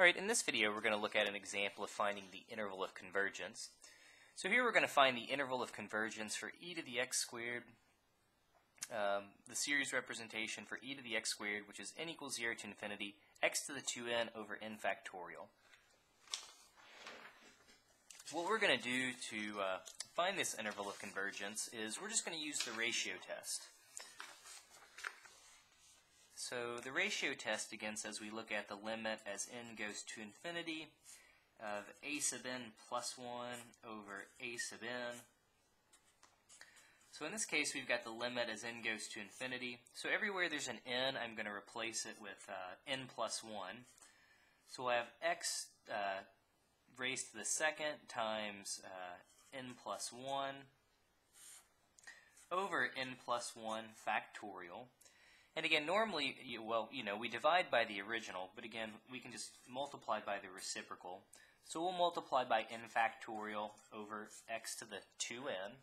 Alright, in this video we're going to look at an example of finding the interval of convergence. So here we're going to find the interval of convergence for e to the x squared, um, the series representation for e to the x squared, which is n equals 0 to infinity, x to the 2n over n factorial. What we're going to do to uh, find this interval of convergence is we're just going to use the ratio test. So the ratio test again says we look at the limit as n goes to infinity of a sub n plus 1 over a sub n. So in this case, we've got the limit as n goes to infinity. So everywhere there's an n, I'm going to replace it with uh, n plus 1. So we'll have x uh, raised to the second times uh, n plus 1 over n plus 1 factorial. And again, normally, you, well, you know, we divide by the original, but again, we can just multiply by the reciprocal. So we'll multiply by n factorial over x to the 2n.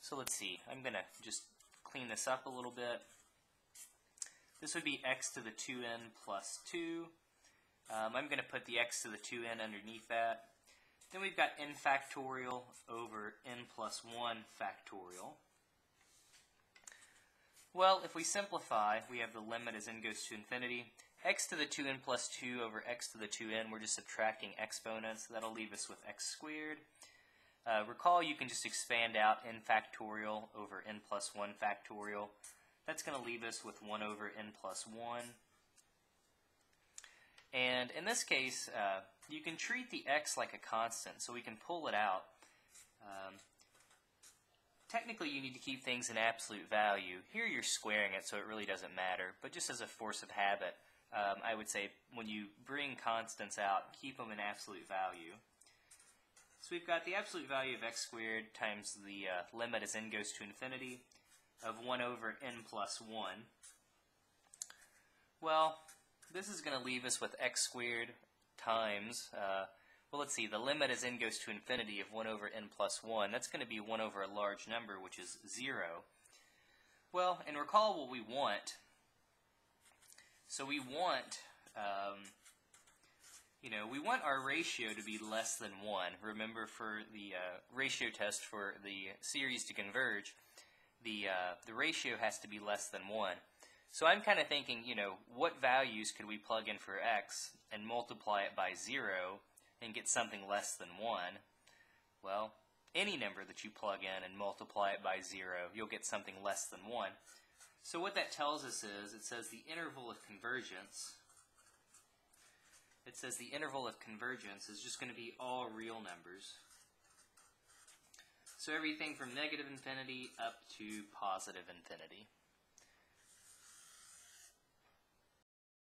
So let's see, I'm going to just clean this up a little bit. This would be x to the 2n plus 2. Um, I'm going to put the x to the 2n underneath that. Then we've got n factorial over n plus 1 factorial. Well, if we simplify, we have the limit as n goes to infinity. x to the 2n plus 2 over x to the 2n, we're just subtracting exponents. That'll leave us with x squared. Uh, recall you can just expand out n factorial over n plus 1 factorial. That's going to leave us with 1 over n plus 1. And in this case, uh, you can treat the x like a constant, so we can pull it out. Um, technically you need to keep things in absolute value. Here you're squaring it, so it really doesn't matter. But just as a force of habit, um, I would say when you bring constants out, keep them in absolute value. So we've got the absolute value of x squared times the uh, limit as n goes to infinity of 1 over n plus 1. Well, this is going to leave us with x squared times uh, well, let's see. The limit as n goes to infinity of 1 over n plus 1. That's going to be 1 over a large number, which is 0. Well, and recall what we want. So we want, um, you know, we want our ratio to be less than 1. Remember, for the uh, ratio test for the series to converge, the, uh, the ratio has to be less than 1. So I'm kind of thinking, you know, what values could we plug in for x and multiply it by 0 and get something less than 1, well, any number that you plug in and multiply it by 0, you'll get something less than 1. So what that tells us is, it says the interval of convergence, it says the interval of convergence is just going to be all real numbers. So everything from negative infinity up to positive infinity.